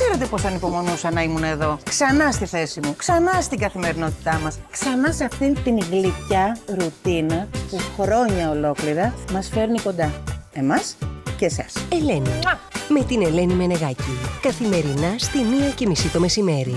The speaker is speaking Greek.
ξέρετε πώς ανυπομονούσα να ήμουν εδώ. Ξανά στη θέση μου, ξανά στην καθημερινότητά μας. Ξανά σε αυτήν την γλυκιά ρουτίνα που χρόνια ολόκληρα Μας φέρνει κοντά. Εμάς και εσάς. Ελένη. Με την Ελένη Μενεγάκη. Καθημερινά στη μία και μισή το μεσημέρι.